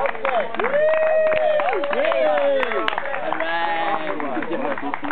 Okay. Okay. Okay. Alright.